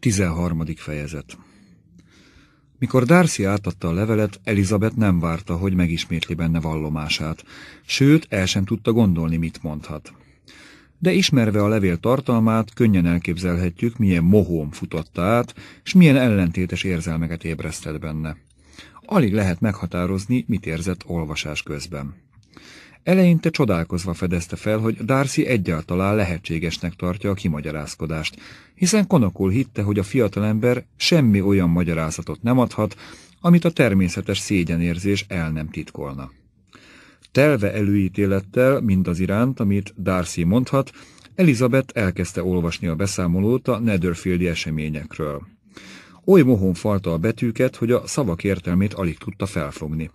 13. fejezet Mikor Darcy átadta a levelet, Elizabeth nem várta, hogy megismétli benne vallomását, sőt, el sem tudta gondolni, mit mondhat. De ismerve a levél tartalmát, könnyen elképzelhetjük, milyen mohóm futotta át, és milyen ellentétes érzelmeket ébresztett benne. Alig lehet meghatározni, mit érzett olvasás közben. Eleinte csodálkozva fedezte fel, hogy Darcy egyáltalán lehetségesnek tartja a kimagyarázkodást, hiszen Konokul hitte, hogy a fiatalember semmi olyan magyarázatot nem adhat, amit a természetes szégyenérzés el nem titkolna. Telve előítélettel mindaz iránt, amit Darcy mondhat, Elizabeth elkezdte olvasni a beszámolót a Netherfieldi eseményekről. Oly mohon falta a betűket, hogy a szavak értelmét alig tudta felfogni.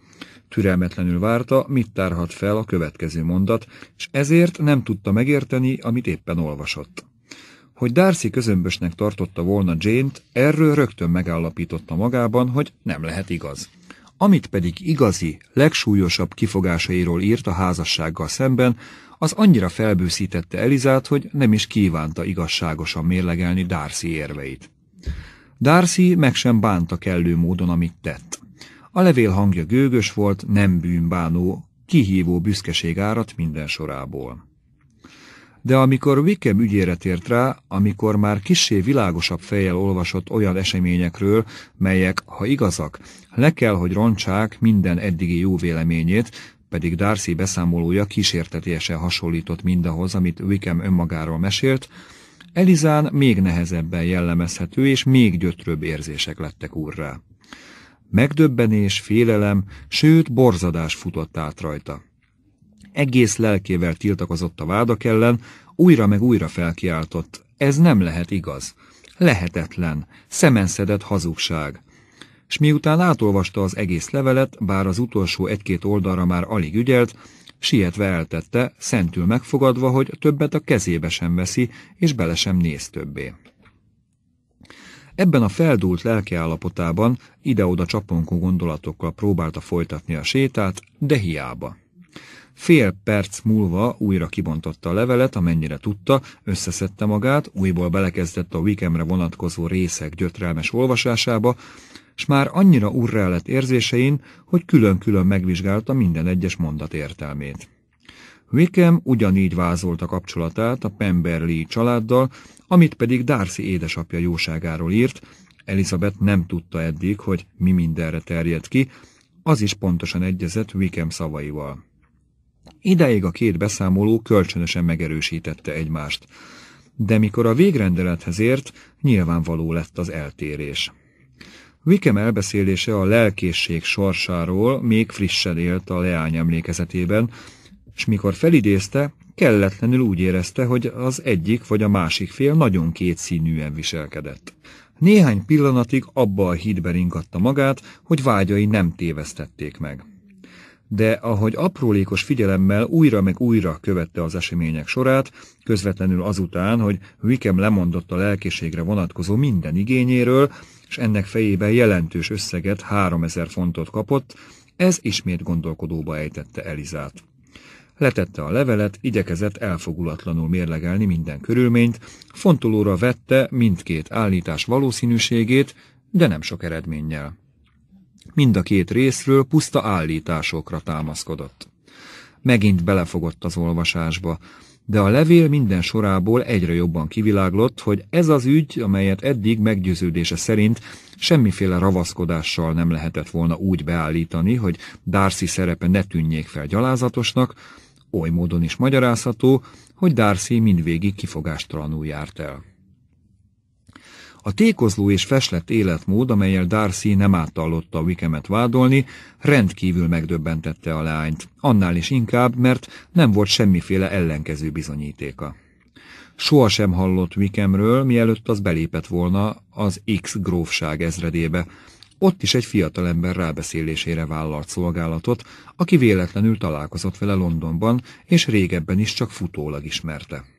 Türelmetlenül várta, mit tárhat fel a következő mondat, és ezért nem tudta megérteni, amit éppen olvasott. Hogy Darcy közömbösnek tartotta volna Jane-t, erről rögtön megállapította magában, hogy nem lehet igaz. Amit pedig igazi, legsúlyosabb kifogásairól írt a házassággal szemben, az annyira felbőszítette Elizát, hogy nem is kívánta igazságosan mérlegelni Darcy érveit. Darcy meg sem bánta kellő módon, amit tett. A levél hangja gőgös volt, nem bűnbánó, kihívó büszkeség árat minden sorából. De amikor Wickham ügyére tért rá, amikor már kissé világosabb fejjel olvasott olyan eseményekről, melyek, ha igazak, le kell, hogy roncsák minden eddigi jó véleményét, pedig Darcy beszámolója kísértetésen hasonlított mindahhoz, amit Wickham önmagáról mesélt, Elizán még nehezebben jellemezhető és még gyötrőbb érzések lettek úrrá. Megdöbbenés, félelem, sőt borzadás futott át rajta. Egész lelkével tiltakozott a vádak ellen, újra meg újra felkiáltott. Ez nem lehet igaz. Lehetetlen, szemenszedett hazugság. S miután átolvasta az egész levelet, bár az utolsó egy-két oldalra már alig ügyelt, sietve eltette, szentül megfogadva, hogy többet a kezébe sem veszi, és bele sem néz többé. Ebben a feldúlt lelkiállapotában ide-oda csaponkó gondolatokkal próbálta folytatni a sétát, de hiába. Fél perc múlva újra kibontotta a levelet, amennyire tudta, összeszedte magát, újból belekezdett a Wickemre vonatkozó részek gyötrelmes olvasásába, s már annyira urrá lett érzésein, hogy külön-külön megvizsgálta minden egyes mondat értelmét. Wickham ugyanígy vázolta kapcsolatát a Pemberley családdal, amit pedig Darcy édesapja jóságáról írt, Elizabeth nem tudta eddig, hogy mi mindenre terjed ki, az is pontosan egyezett Wickham szavaival. Ideig a két beszámoló kölcsönösen megerősítette egymást, de mikor a végrendelethez ért, nyilvánvaló lett az eltérés. Wickham elbeszélése a lelkészség sorsáról még frissen élt a leány emlékezetében, és mikor felidézte, kelletlenül úgy érezte, hogy az egyik vagy a másik fél nagyon kétszínűen viselkedett. Néhány pillanatig abba a hídbe ringatta magát, hogy vágyai nem tévesztették meg. De ahogy aprólékos figyelemmel újra meg újra követte az események sorát, közvetlenül azután, hogy Wickham lemondott a lelkészségre vonatkozó minden igényéről, és ennek fejében jelentős összeget, 3000 fontot kapott, ez ismét gondolkodóba ejtette Elizát. Letette a levelet, igyekezett elfogulatlanul mérlegelni minden körülményt, fontolóra vette mindkét állítás valószínűségét, de nem sok eredménnyel. Mind a két részről puszta állításokra támaszkodott. Megint belefogott az olvasásba, de a levél minden sorából egyre jobban kiviláglott, hogy ez az ügy, amelyet eddig meggyőződése szerint semmiféle ravaszkodással nem lehetett volna úgy beállítani, hogy Darcy szerepe ne tűnjék fel gyalázatosnak, oly módon is magyarázható, hogy Darcy mindvégig kifogástalanul járt el. A tékozló és feslett életmód, amelyel Darcy nem áttallotta Wickemet vádolni, rendkívül megdöbbentette a lányt, annál is inkább, mert nem volt semmiféle ellenkező bizonyítéka. Soha sem hallott Wickemről, mielőtt az belépett volna az X grófság ezredébe, ott is egy fiatalember rábeszélésére vállalt szolgálatot, aki véletlenül találkozott vele Londonban, és régebben is csak futólag ismerte.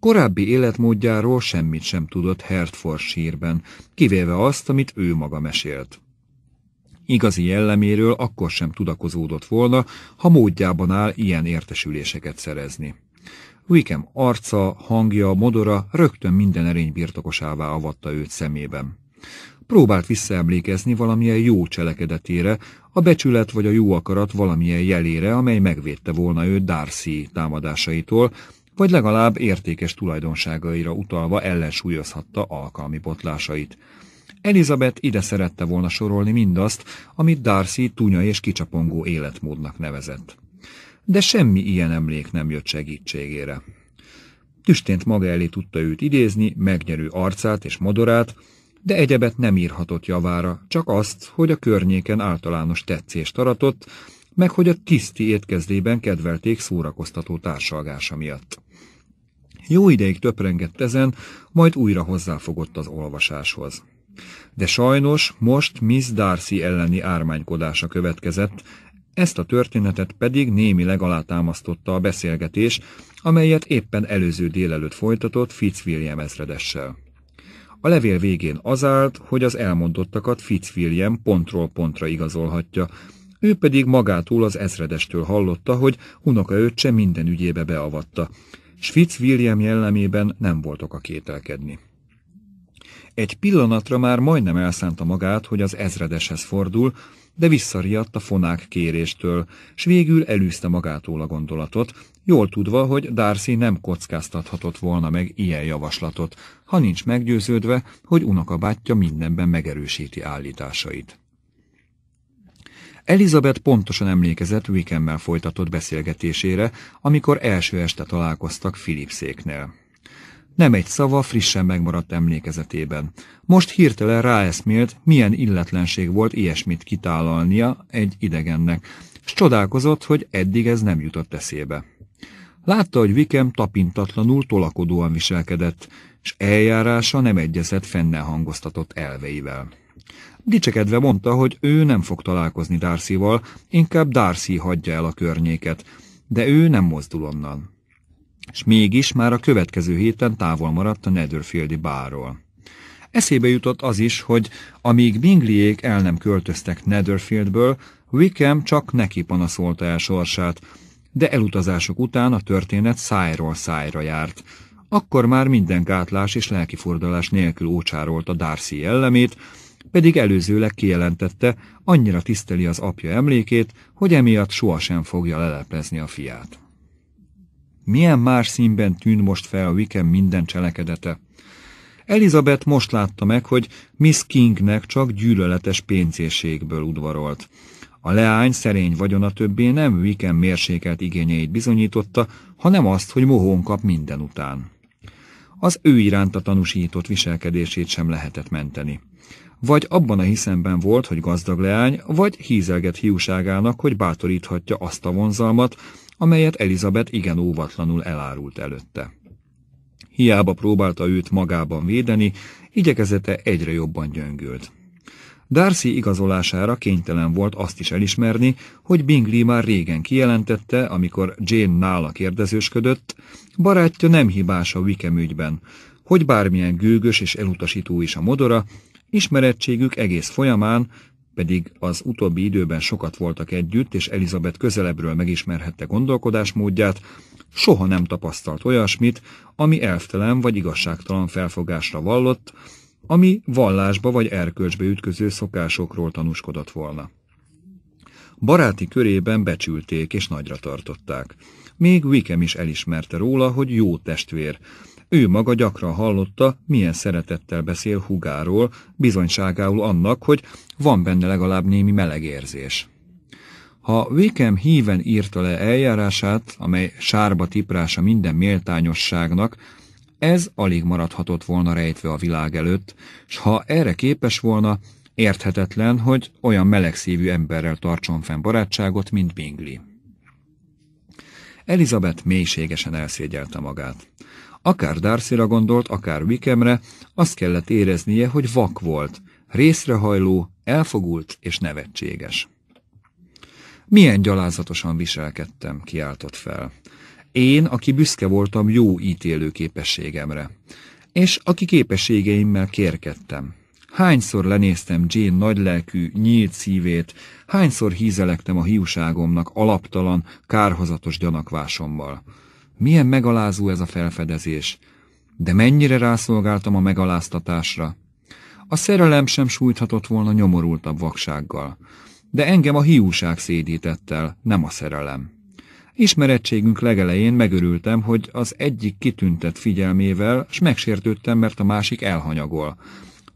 Korábbi életmódjáról semmit sem tudott Hertfordshire-ben, kivéve azt, amit ő maga mesélt. Igazi jelleméről akkor sem tudakozódott volna, ha módjában áll ilyen értesüléseket szerezni. Wickham arca, hangja, modora rögtön minden erény birtokosává avatta őt szemében. Próbált visszaemlékezni valamilyen jó cselekedetére, a becsület vagy a jó akarat valamilyen jelére, amely megvédte volna őt Darcy támadásaitól, vagy legalább értékes tulajdonságaira utalva ellensúlyozhatta alkalmi botlásait. Elizabeth ide szerette volna sorolni mindazt, amit Darcy tunya és kicsapongó életmódnak nevezett. De semmi ilyen emlék nem jött segítségére. Tüstént maga elé tudta őt idézni, megnyerő arcát és modorát, de egyebet nem írhatott javára, csak azt, hogy a környéken általános tetszést aratott, meg hogy a tiszti étkezdében kedvelték szórakoztató társalgása miatt. Jó ideig töprengett ezen, majd újra hozzáfogott az olvasáshoz. De sajnos most Miss Darcy elleni ármánykodása következett, ezt a történetet pedig némileg alátámasztotta a beszélgetés, amelyet éppen előző délelőtt folytatott Fitzwilliam ezredessel. A levél végén az állt, hogy az elmondottakat Fitzwilliam pontról pontra igazolhatja, ő pedig magától az ezredestől hallotta, hogy unokaöccse minden ügyébe beavatta, s Fitzwilliam jellemében nem voltak a kételkedni. Egy pillanatra már majdnem elszánta magát, hogy az ezredeshez fordul, de visszariadt a fonák kéréstől, s végül elűzte magától a gondolatot, jól tudva, hogy Darcy nem kockáztathatott volna meg ilyen javaslatot, ha nincs meggyőződve, hogy unokabátyja mindenben megerősíti állításait. Elizabeth pontosan emlékezett Wickhemmel folytatott beszélgetésére, amikor első este találkoztak Philipszéknél. Nem egy szava frissen megmaradt emlékezetében. Most hirtelen ráeszmélt, milyen illetlenség volt ilyesmit kitálalnia egy idegennek, s csodálkozott, hogy eddig ez nem jutott eszébe. Látta, hogy Vikem tapintatlanul tolakodóan viselkedett, és eljárása nem egyezett fennel hangoztatott elveivel. Dicsekedve mondta, hogy ő nem fog találkozni Darcyval, inkább Darcy hagyja el a környéket, de ő nem mozdul onnan és mégis már a következő héten távol maradt a Netherfieldi bárról. Eszébe jutott az is, hogy amíg Bingliék el nem költöztek Netherfieldből, Wickham csak neki panaszolta el sorsát, de elutazások után a történet szájról szájra járt. Akkor már minden gátlás és lelkifordulás nélkül ócsárolta Darcy jellemét, pedig előzőleg kijelentette, annyira tiszteli az apja emlékét, hogy emiatt sohasem fogja leleplezni a fiát. Milyen más színben tűn most fel a Wickham minden cselekedete. Elizabeth most látta meg, hogy Miss Kingnek csak gyűlöletes pénzérségből udvarolt. A leány szerény vagyona többé nem Wickham mérsékelt igényeit bizonyította, hanem azt, hogy mohón kap minden után. Az ő iránta tanúsított viselkedését sem lehetett menteni. Vagy abban a hiszemben volt, hogy gazdag leány, vagy hízelget hiúságának, hogy bátoríthatja azt a vonzalmat, amelyet Elizabeth igen óvatlanul elárult előtte. Hiába próbálta őt magában védeni, igyekezete egyre jobban gyöngült. Darcy igazolására kénytelen volt azt is elismerni, hogy Bingley már régen kijelentette, amikor Jane nála kérdezősködött, barátja nem hibás a Wickham ügyben, hogy bármilyen gőgös és elutasító is a modora, ismerettségük egész folyamán pedig az utóbbi időben sokat voltak együtt, és Elizabeth közelebbről megismerhette gondolkodásmódját, soha nem tapasztalt olyasmit, ami elftelen vagy igazságtalan felfogásra vallott, ami vallásba vagy erkölcsbe ütköző szokásokról tanúskodott volna. Baráti körében becsülték és nagyra tartották. Még Wickham is elismerte róla, hogy jó testvér, ő maga gyakran hallotta, milyen szeretettel beszél hugáról, bizonyságául annak, hogy van benne legalább némi melegérzés. Ha Wickham híven írta le eljárását, amely sárba tiprása minden méltányosságnak, ez alig maradhatott volna rejtve a világ előtt, s ha erre képes volna, érthetetlen, hogy olyan melegszívű emberrel tartson fenn barátságot, mint Bingley. Elizabeth mélységesen elszégyelte magát. Akár Darcyra gondolt, akár Wickemre, azt kellett éreznie, hogy vak volt, részrehajló, elfogult és nevetséges. Milyen gyalázatosan viselkedtem, kiáltott fel. Én, aki büszke voltam jó ítélő képességemre, és aki képességeimmel kérkedtem. Hányszor lenéztem Jane nagylelkű, nyílt szívét, hányszor hízelektem a hiúságomnak alaptalan, kárhozatos gyanakvásommal. Milyen megalázó ez a felfedezés, de mennyire rászolgáltam a megaláztatásra. A szerelem sem sújthatott volna nyomorultabb vaksággal, de engem a hiúság szédített el, nem a szerelem. Ismerettségünk legelején megörültem, hogy az egyik kitüntet figyelmével, s megsértődtem, mert a másik elhanyagol.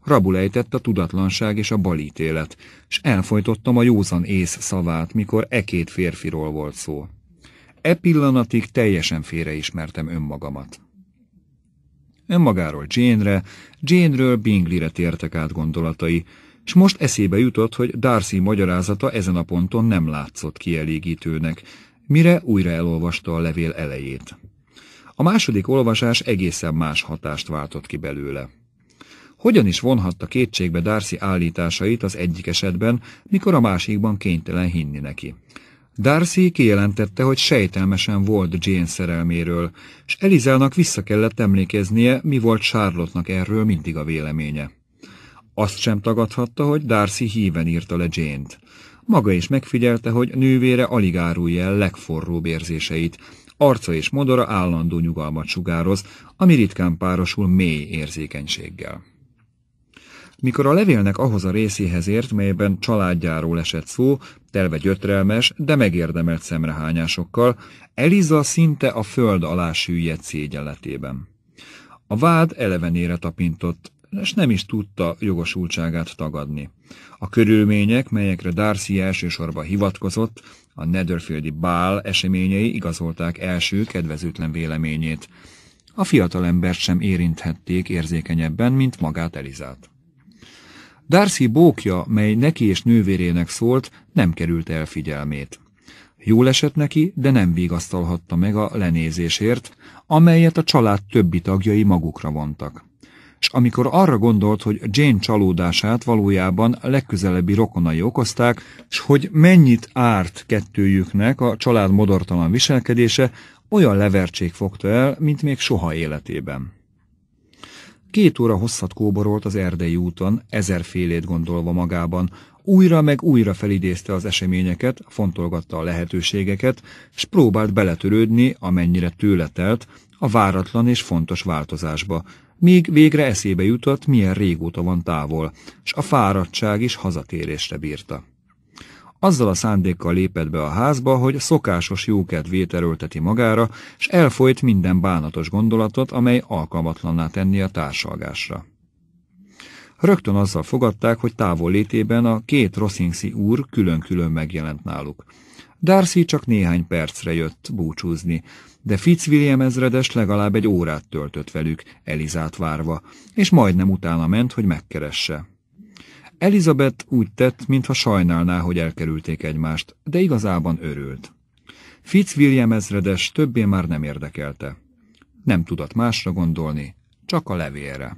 Rabul ejtett a tudatlanság és a balítélet, s elfolytottam a józan ész szavát, mikor e két férfiról volt szó. E pillanatig teljesen félreismertem önmagamat. Önmagáról Jane-re, Jane-ről Bingley-re tértek át gondolatai, és most eszébe jutott, hogy Darcy magyarázata ezen a ponton nem látszott kielégítőnek, mire újra elolvasta a levél elejét. A második olvasás egészen más hatást váltott ki belőle. Hogyan is vonhatta kétségbe Darcy állításait az egyik esetben, mikor a másikban kénytelen hinni neki? Darcy kijelentette, hogy sejtelmesen volt Jane szerelméről, és Elizának vissza kellett emlékeznie, mi volt Charlotte-nak erről mindig a véleménye. Azt sem tagadhatta, hogy Darcy híven írta le Jane-t. Maga is megfigyelte, hogy nővére alig árulja el legforróbb érzéseit, arca és modora állandó nyugalmat sugároz, ami ritkán párosul mély érzékenységgel. Mikor a levélnek ahhoz a részéhez ért, melyben családjáról esett szó, telve gyötrelmes, de megérdemelt szemrehányásokkal, Eliza szinte a föld alá süllyedt szégyenletében. A vád elevenére tapintott, és nem is tudta jogosultságát tagadni. A körülmények, melyekre Darcy elsősorban hivatkozott, a Netherfieldi bál eseményei igazolták első kedvezőtlen véleményét. A fiatalembert sem érinthették érzékenyebben, mint magát Elizát. Darcy bókja, mely neki és nővérének szólt, nem került el figyelmét. Jól esett neki, de nem vigasztalhatta meg a lenézésért, amelyet a család többi tagjai magukra vontak. És amikor arra gondolt, hogy Jane csalódását valójában legközelebbi rokonai okozták, és hogy mennyit árt kettőjüknek a család modortalan viselkedése, olyan levertség fogta el, mint még soha életében. Két óra hosszat kóborolt az erdei úton, ezerfélét gondolva magában, újra meg újra felidézte az eseményeket, fontolgatta a lehetőségeket, és próbált beletörődni, amennyire tőle telt, a váratlan és fontos változásba, míg végre eszébe jutott, milyen régóta van távol, és a fáradtság is hazatérésre bírta. Azzal a szándékkal lépett be a házba, hogy szokásos jókedvét erőlteti magára, és elfolyt minden bánatos gondolatot, amely alkalmatlanná tenni a társalgásra. Rögtön azzal fogadták, hogy távol létében a két Rossingszi úr külön-külön megjelent náluk. Darcy csak néhány percre jött búcsúzni, de Fitzwilliam ezredes legalább egy órát töltött velük, Elizát várva, és majdnem utána ment, hogy megkeresse. Elizabeth úgy tett, mintha sajnálná, hogy elkerülték egymást, de igazában örült. Fitzwilliam ezredes többé már nem érdekelte. Nem tudott másra gondolni, csak a levélre.